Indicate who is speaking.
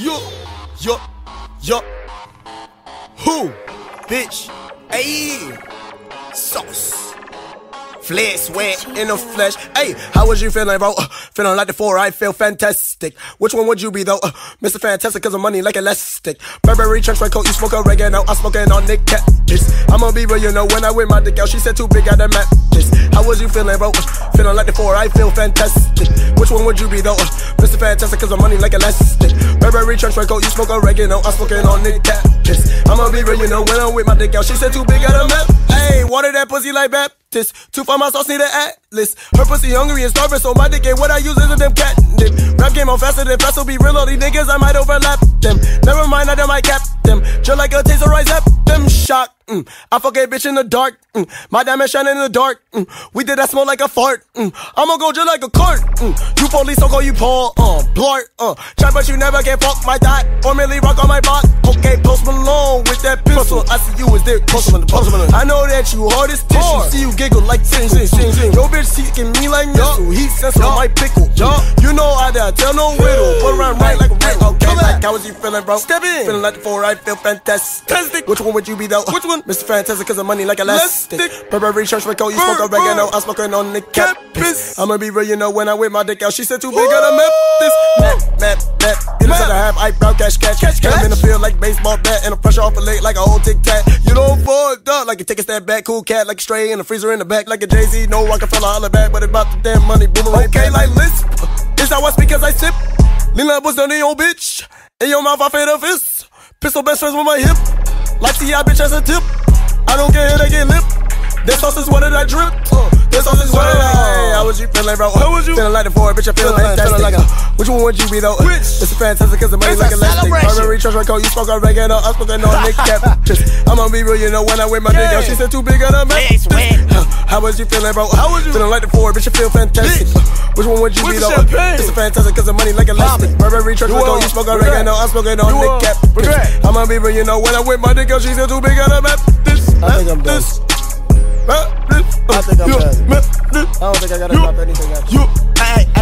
Speaker 1: Yo, yo, yo. Who? Bitch. Ayy. Sauce. Flesh, sweat in the flesh. Hey, how was you feeling, bro? Uh, feeling like the four, I feel fantastic. Which one would you be, though? Uh, Mr. Fantastic, cause of money like elastic. Burberry trench coat, you smoke oregano. I'm smoking on Nick Cactus. I'ma be real, you know, when I wear my dick out, she said too big, I done matches. How was you feeling, bro? Uh, feeling like the four, I feel fantastic. Which one would you be, though? Uh, Mr. Fantastic, cause of money like elastic. Burberry trench coat, you smoke oregano. I'm smoking on Nick Cactus. I'ma be real, you know, when I'm with my dick out, she said too big, I done matches. Hey, water that pussy like Baptist. Two for my sauce, need an atlas. Her pussy hungry and starving, so my dick ain't what I use is a damn catnip. Rap game on faster than fast, so be real, all these niggas, I might overlap them. Never mind, I done might cap them. Just like a taser, rise up them. Shock. Mm. I fuck a bitch in the dark. Mm. My diamond shining in the dark. Mm. We did that smell like a fart. Mm. I'ma go just like a cart. Mm. You police, so call you Paul. Uh, blart. Uh, try, but you never can fuck my dot. Or merely rock on my block. Okay, post Malone that pistol. I see you was there. Post on the Malone. I know that you hard as tissue. See you giggle like sing, sing, sing, sing. Yo, bitch seeking me like missile. He sense on my pickle. Yo, you know I done tell no riddle. Put around right like a riddle. How was you feeling, bro? Step in. Feeling like the four, I feel fantastic. Which one would you be though? Which one? Mr. Fantastic, cause of money like elastic. Burberry church coat, you smoke oregano. I'm smoking on the campus. I'ma be real, you know, when I whip my dick out, she said too big, gotta map this. Map, map, map. You know, I have eyebrow cash, cash, cash, cash. in the field like baseball bat, and a pressure off a leg like a old tic tac. You don't fuck up like you take a step back, cool cat like a stray in the freezer in the back like a Jay Z. No Rockefeller holler back, but about the damn money, boomerang. Okay, like lisp. Is how I speak as I sip. Lean like what's done in your bitch. In your mouth, I fade a fist. Pistol best friends with my hip. Like see how bitch as a tip. I don't care who I get lip. This sauce is what did I drip? Uh, this sauce is what. How was you feeling, bro? How was you feeling like the four? Bitch, I feel like feeling like a. Which one would you be though? Which? It's a fantastic cause the money like elastic. Burberry, trust coat, you spoke oregano. I'm smoking on Nick Cap. I'ma be real, you know when I wear my dick out, she said too big on a man. How was you feeling, bro? How was you feeling like the four? Bitch, I feel fantastic. Which one would you be though? It's a fantastic cause the money like elastic. Burberry, trust coat, you spoke oregano. I'm smoking on Nick Cap. I'ma be real, you know when I wear my dick out, she said too big on a man.
Speaker 2: I think I'm done. I think I'm done. I don't think I gotta drop anything at you.